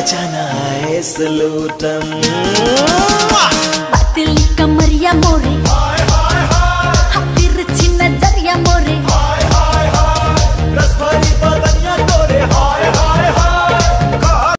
जाना है सलूटम